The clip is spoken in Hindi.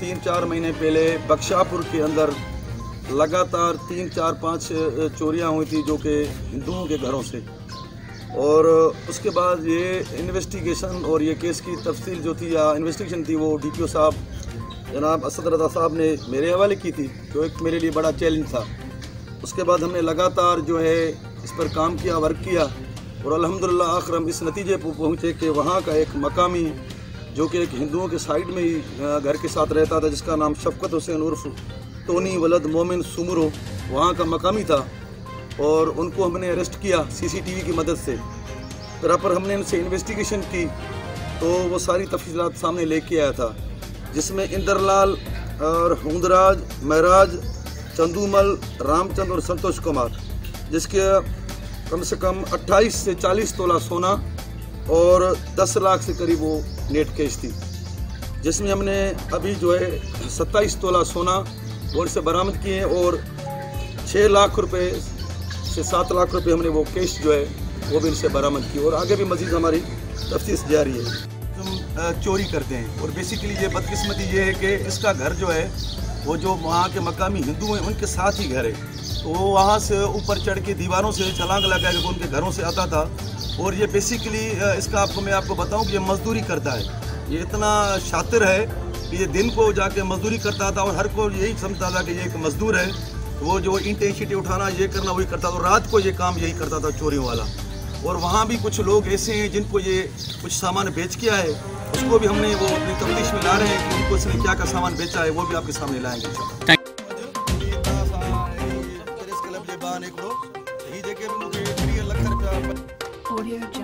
चार महीने पहले बख्शापुर के अंदर लगातार तीन चार पाँच चोरियाँ हुई थी जो कि हिंदुओं के घरों से। और उसके बाद ये इन्वेस्टिगेशन और ये केस की तफसील जो थी या इन्वेस्टिगेशन थी वो डी साहब, जनाब असद रजा साहब ने मेरे हवाले की थी, जो एक मेरे लिए बड़ा चैलेंज था। उसके बाद हमने लगातार जो है इस पर काम किया वर्क किया और अल्हम्दुलिल्लाह आखिर हम इस नतीजे पर पहुँचे कि वहाँ का एक मकामी जो कि एक हिंदुओं के साइड में ही घर के साथ रहता था, जिसका नाम शफकत हुसैन उर्फ़ टोनी वलद मोमिन सुमरो, वहाँ का मकामी था और उनको हमने अरेस्ट किया सीसीटीवी की मदद से। फिर पर हमने इनसे इन्वेस्टिगेशन की तो वो सारी तफसीत सामने लेके आया था, जिसमें इंद्रलाल और हुंदराज, महराज, चंदूमल रामचंद्र और संतोष कुमार, जिसके कम से कम 28 से 40 तोला सोना और 10 लाख से करीब वो नेट कैश थी जिसमें हमने अभी जो है 27 तोला सोना वो इनसे बरामद किए और छः लाख रुपए से सात लाख रुपए हमने वो कैश जो है, वो भी इनसे बरामद किए और आगे भी मजीद हमारी तफ्तीश जारी है। हम चोरी करते हैं और बेसिकली ये बदकिस्मती ये है कि इसका घर जो है, वो जो वहाँ के मकामी हिंदू हैं, उनके साथ ही घर है। तो वो वहाँ से ऊपर चढ़ के दीवारों से छलांग लगा के उनके घरों से आता था। और ये बेसिकली इसका आपको मैं आपको बताऊँ कि ये मजदूरी करता है ये इतना शातिर है कि ये दिन को जाके मजदूरी करता था और हर को यही समझता था कि ये एक मजदूर है वो जो ईंटें शीटें उठाना ये करना वही करता था और रात को ये काम यही करता था चोरी वाला और वहाँ भी कुछ लोग ऐसे हैं जिनको ये कुछ सामान बेच के आए उसको भी हमने वो अपनी तफ्तीश में ला रहे हैं कि उनको इसने क्या क्या सामान बेचा है वो भी आपके सामने लाएँगे you do.